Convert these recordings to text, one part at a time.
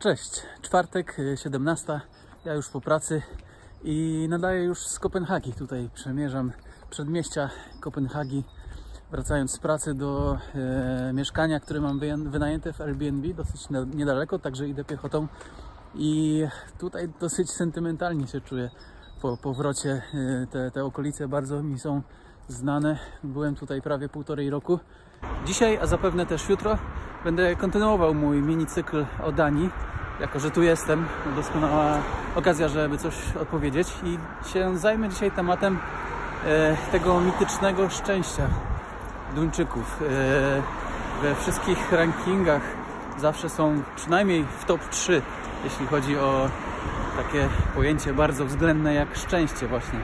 Cześć, czwartek, y, 17. Ja już po pracy i nadaję już z Kopenhagi. Tutaj przemierzam przedmieścia Kopenhagi, wracając z pracy do e, mieszkania, które mam wynajęte w Airbnb, dosyć niedaleko, także idę piechotą. I tutaj dosyć sentymentalnie się czuję po powrocie. E, te, te okolice bardzo mi są znane. Byłem tutaj prawie półtorej roku. Dzisiaj, a zapewne też jutro, będę kontynuował mój mini cykl o Danii. Jako, że tu jestem, doskonała okazja, żeby coś odpowiedzieć i się zajmę dzisiaj tematem e, tego mitycznego szczęścia Duńczyków. E, we wszystkich rankingach zawsze są przynajmniej w top 3, jeśli chodzi o takie pojęcie bardzo względne jak szczęście właśnie.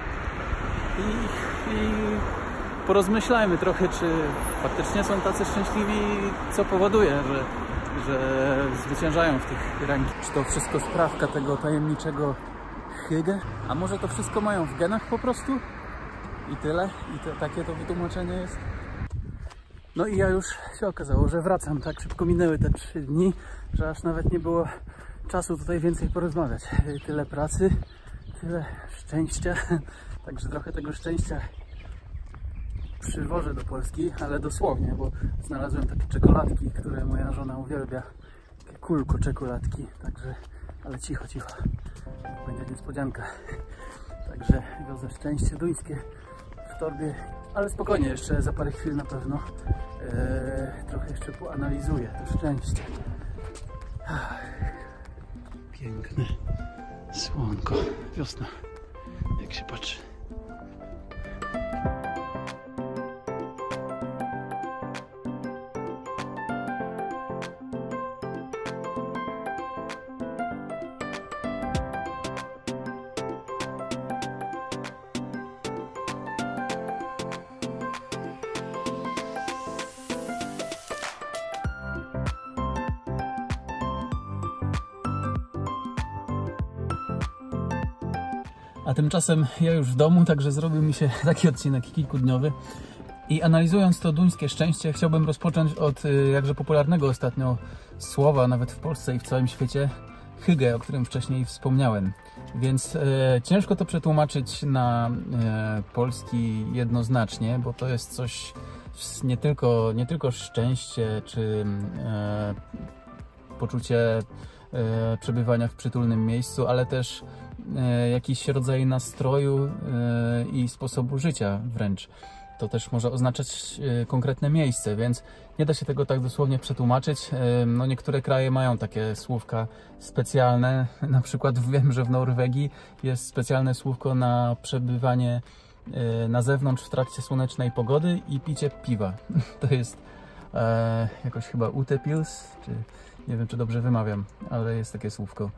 I, i porozmyślajmy trochę, czy faktycznie są tacy szczęśliwi, co powoduje, że, że zwyciężają w tych rankingach. Czy to wszystko sprawka tego tajemniczego Hygge? A może to wszystko mają w genach po prostu? I tyle? I to, takie to wytłumaczenie jest? No i ja już się okazało, że wracam. Tak szybko minęły te trzy dni, że aż nawet nie było czasu tutaj więcej porozmawiać. Tyle pracy, tyle szczęścia. Także trochę tego szczęścia przywożę do Polski, ale dosłownie, bo znalazłem takie czekoladki, które moja żona uwielbia. Takie kulko czekoladki, także, ale cicho, cicho. Będzie niespodzianka. Także wiozę szczęście duńskie w torbie, ale spokojnie, jeszcze za parę chwil na pewno e, trochę jeszcze poanalizuję to szczęście. Piękne słonko, wiosna, jak się patrzy. A tymczasem ja już w domu, także zrobił mi się taki odcinek kilkudniowy. I analizując to duńskie szczęście, chciałbym rozpocząć od y, jakże popularnego ostatnio słowa, nawet w Polsce i w całym świecie, hygge, o którym wcześniej wspomniałem. Więc e, ciężko to przetłumaczyć na e, polski jednoznacznie, bo to jest coś nie tylko, nie tylko szczęście czy e, poczucie przebywania w przytulnym miejscu, ale też jakiś rodzaj nastroju e, i sposobu życia wręcz. To też może oznaczać e, konkretne miejsce, więc nie da się tego tak dosłownie przetłumaczyć. E, No niektóre kraje mają takie słówka specjalne. Na przykład wiem, że w Norwegii jest specjalne słówko na przebywanie e, na zewnątrz w trakcie słonecznej pogody i picie piwa. To jest e, jakoś chyba utepils, czy nie wiem, czy dobrze wymawiam, ale jest takie słówko.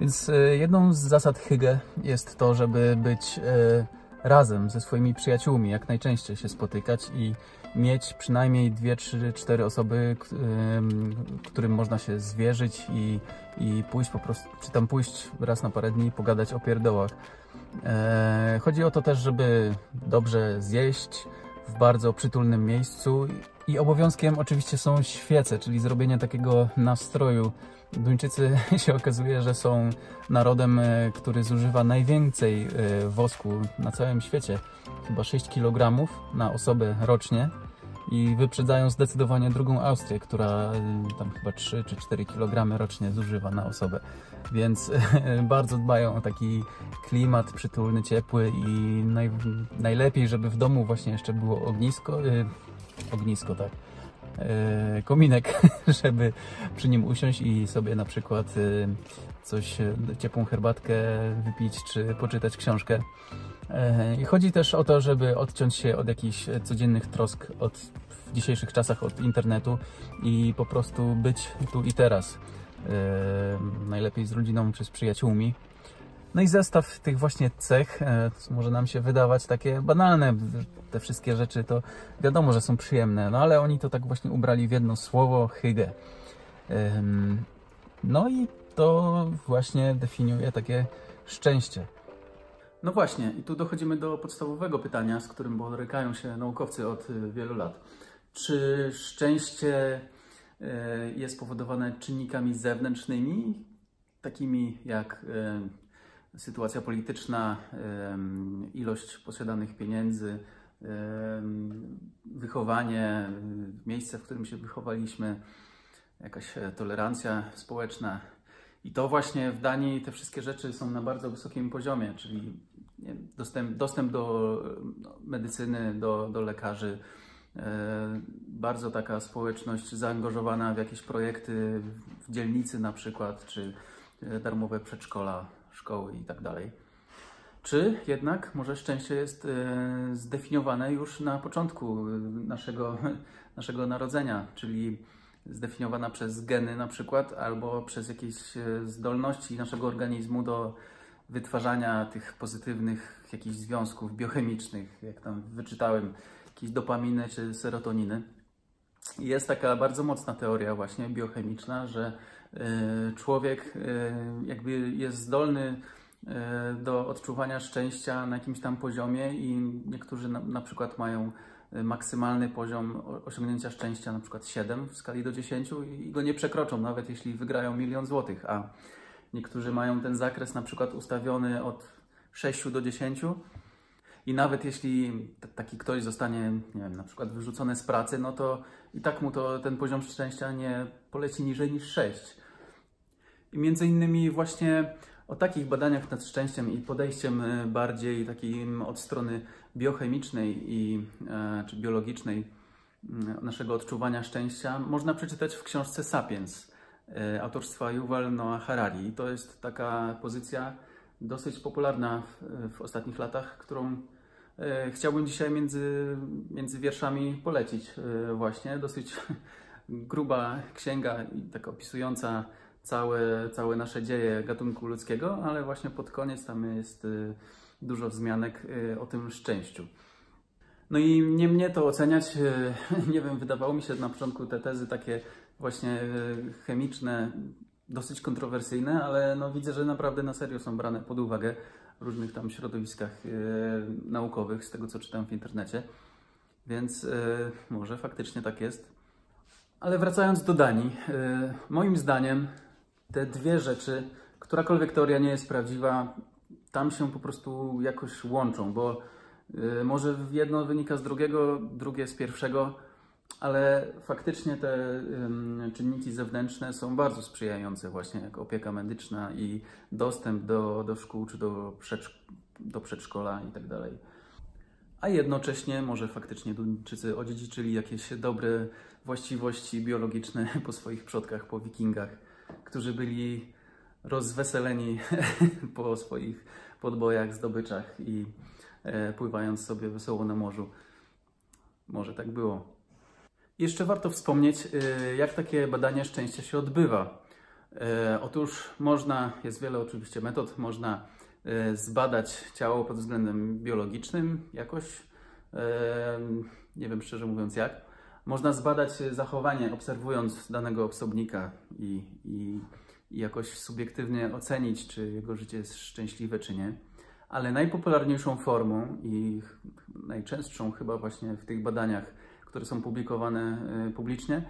Więc e, jedną z zasad Hygge jest to, żeby być e, razem ze swoimi przyjaciółmi, jak najczęściej się spotykać i mieć przynajmniej dwie, trzy, cztery osoby, k- em, którym można się zwierzyć i, i pójść po prostu, czy tam pójść raz na parę dni, pogadać o pierdołach. E, chodzi o to też, żeby dobrze zjeść w bardzo przytulnym miejscu i obowiązkiem oczywiście są świece, czyli zrobienie takiego nastroju. Duńczycy się okazuje, że są narodem, e, który zużywa najwięcej e, wosku na całym świecie. Chyba 6 kg na osobę rocznie i wyprzedzają zdecydowanie drugą Austrię, która e, tam chyba 3 czy 4 kg rocznie zużywa na osobę. Więc bardzo dbają o taki klimat przytulny, ciepły i naj, najlepiej, żeby w domu właśnie jeszcze było ognisko, y, ognisko, tak, y, kominek, żeby przy nim usiąść i sobie na przykład y, coś, y, ciepłą herbatkę wypić, czy poczytać książkę. Y, I chodzi też o to, żeby odciąć się od jakichś codziennych trosk od, w dzisiejszych czasach od internetu i po prostu być tu i teraz. Y, najlepiej z rodziną czy z przyjaciółmi. No i zestaw tych właśnie cech, e, może nam się wydawać takie banalne, te wszystkie rzeczy to wiadomo, że są przyjemne, no ale oni to tak właśnie ubrali w jedno słowo, hygge. No i to właśnie definiuje takie szczęście. No właśnie, i tu dochodzimy do podstawowego pytania, z którym borykają się naukowcy od y, wielu lat. Czy szczęście jest powodowane czynnikami zewnętrznymi, takimi jak e, sytuacja polityczna, e, ilość posiadanych pieniędzy, wychowanie, miejsce, w którym się wychowaliśmy, jakaś tolerancja społeczna. I to właśnie w Danii te wszystkie rzeczy są na bardzo wysokim poziomie, czyli dostęp, dostęp do medycyny, do, do lekarzy, e, bardzo taka społeczność zaangażowana w jakieś projekty w dzielnicy na przykład, czy e, darmowe przedszkola, szkoły i tak dalej. Czy jednak może szczęście jest e, zdefiniowane już na początku naszego, naszego narodzenia, czyli zdefiniowana przez geny na przykład, albo przez jakieś zdolności naszego organizmu do wytwarzania tych pozytywnych jakichś związków biochemicznych, jak tam wyczytałem, jakieś dopaminy czy serotoniny. Jest taka bardzo mocna teoria właśnie biochemiczna, że y, człowiek y, jakby jest zdolny y, do odczuwania szczęścia na jakimś tam poziomie i niektórzy na, na przykład mają maksymalny poziom osiągnięcia szczęścia na przykład 7 w skali do 10 i go nie przekroczą, nawet jeśli wygrają milion złotych, a Niektórzy mają ten zakres na przykład ustawiony od 6 do 10 i nawet jeśli taki ktoś zostanie, nie wiem, na przykład wyrzucony z pracy, no to i tak mu to ten poziom szczęścia nie poleci niżej niż 6. I między innymi właśnie o takich badaniach nad szczęściem i podejściem e, bardziej takim od strony biochemicznej i, e, czy biologicznej mm, naszego odczuwania szczęścia można przeczytać w książce Sapiens E, autorstwa Yuval Noah Harari. To jest taka pozycja dosyć popularna w, w ostatnich latach, którą chciałbym dzisiaj między, między wierszami polecić e, właśnie. Dosyć gruba księga, tak opisująca całe, całe nasze dzieje gatunku ludzkiego, ale właśnie pod koniec tam jest dużo wzmianek o tym szczęściu. No i nie mnie to oceniać, nie wiem, wydawało mi się na początku te tezy takie właśnie e, chemiczne, dosyć kontrowersyjne, ale no widzę, że naprawdę na serio są brane pod uwagę różnych tam środowiskach e, naukowych, z tego co czytam w internecie. Więc e, może faktycznie tak jest. Ale wracając do Danii, moim zdaniem te dwie rzeczy, którakolwiek teoria nie jest prawdziwa, tam się po prostu jakoś łączą, bo może jedno wynika z drugiego, drugie z pierwszego ale faktycznie te czynniki zewnętrzne są bardzo sprzyjające, właśnie jak opieka medyczna i dostęp do, do szkół czy do, przedsz do przedszkola i tak. A jednocześnie może faktycznie Duńczycy odziedziczyli jakieś dobre właściwości biologiczne po swoich przodkach, po wikingach, którzy byli rozweseleni po swoich podbojach, zdobyczach i e, pływając sobie wesoło na morzu. Może tak było. Jeszcze warto wspomnieć, y, jak takie badanie szczęścia się odbywa. Y, otóż można, jest wiele oczywiście metod, można y, zbadać ciało pod względem biologicznym jakoś, nie wiem szczerze mówiąc jak. Można zbadać zachowanie obserwując danego osobnika i, i, i jakoś subiektywnie ocenić, czy jego życie jest szczęśliwe, czy nie. Ale najpopularniejszą formą i najczęstszą chyba właśnie w tych badaniach które są publikowane e, publicznie,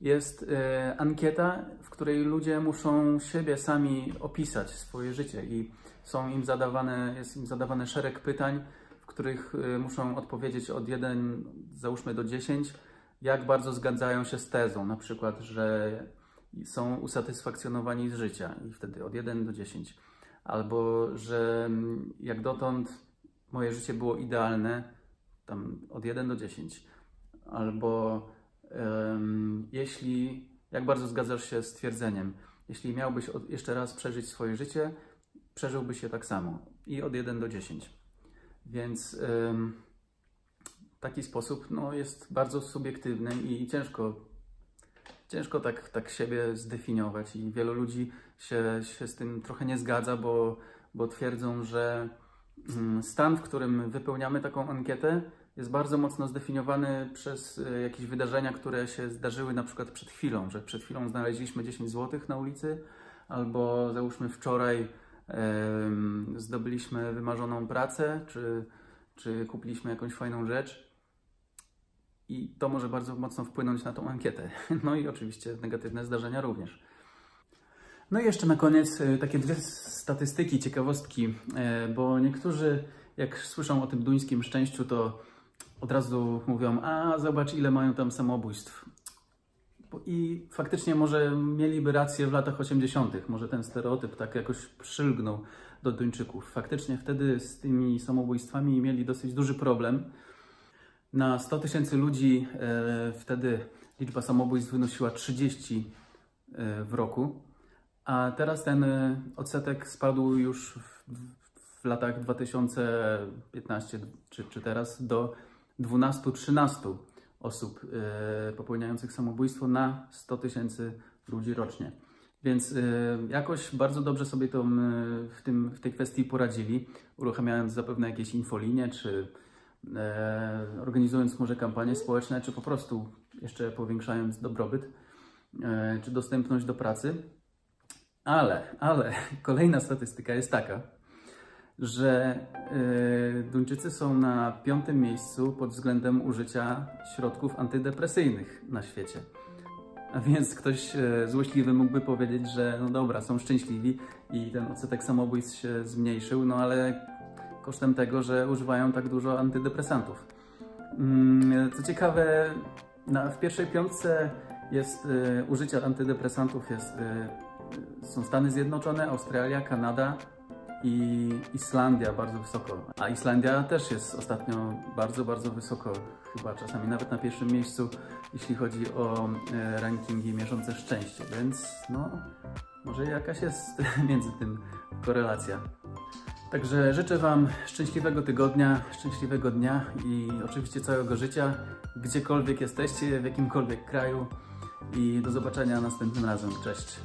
jest e, ankieta, w której ludzie muszą siebie sami opisać, swoje życie i są im zadawane, jest im zadawany szereg pytań, w których e, muszą odpowiedzieć od 1, załóżmy do 10, jak bardzo zgadzają się z tezą, na przykład, że są usatysfakcjonowani z życia i wtedy od 1 do 10. Albo, że mm, jak dotąd moje życie było idealne, tam od 1 do 10 albo um, jeśli, jak bardzo zgadzasz się z twierdzeniem, jeśli miałbyś jeszcze raz przeżyć swoje życie, przeżyłbyś je tak samo i od 1 do 10. Więc um, taki sposób no, jest bardzo subiektywny i ciężko, ciężko tak, tak siebie zdefiniować i wielu ludzi się, się z tym trochę nie zgadza, bo, bo twierdzą, że mm, stan, w którym wypełniamy taką ankietę, jest bardzo mocno zdefiniowany przez e, jakieś wydarzenia, które się zdarzyły na przykład przed chwilą, że przed chwilą znaleźliśmy 10 zł na ulicy, albo załóżmy wczoraj zdobyliśmy wymarzoną pracę, czy, czy kupiliśmy jakąś fajną rzecz. i to może bardzo mocno wpłynąć na tą ankietę. No i oczywiście negatywne zdarzenia również. No i jeszcze na koniec e, takie dwie statystyki, ciekawostki, e, bo niektórzy jak słyszą o tym duńskim szczęściu, to od razu mówią, a zobacz ile mają tam samobójstw. I faktycznie może mieliby rację w latach 80., może ten stereotyp tak jakoś przylgnął do Duńczyków. Faktycznie wtedy z tymi samobójstwami mieli dosyć duży problem. Na 100 tysięcy ludzi e, wtedy liczba samobójstw wynosiła 30 e, w roku, a teraz ten e, odsetek spadł już w, w latach 2015 czy, czy teraz do 12-13 osób e, popełniających samobójstwo na 100 tysięcy ludzi rocznie. Więc e, jakoś bardzo dobrze sobie to w, tym, w tej kwestii poradzili, uruchamiając zapewne jakieś infolinie, czy e, organizując może kampanie społeczne, czy po prostu jeszcze powiększając dobrobyt, czy dostępność do pracy. Ale, ale kolejna statystyka jest taka, że yy, Duńczycy są na piątym miejscu pod względem użycia środków antydepresyjnych na świecie. A więc ktoś yy, złośliwy mógłby powiedzieć, że no dobra, są szczęśliwi i ten odsetek samobójstw się zmniejszył, no ale kosztem tego, że używają tak dużo antydepresantów. Yy, co ciekawe, na, w pierwszej piątce jest yy, użycia antydepresantów jest, yy, są Stany Zjednoczone, Australia, Kanada, i Islandia bardzo wysoko. A Islandia też jest ostatnio bardzo, bardzo wysoko, chyba czasami nawet na pierwszym miejscu, jeśli chodzi o e, rankingi mierzące szczęście, więc no, może jakaś jest między tym korelacja. Także życzę Wam szczęśliwego tygodnia, szczęśliwego dnia i oczywiście całego życia, gdziekolwiek jesteście, w jakimkolwiek kraju i do zobaczenia następnym razem. Cześć!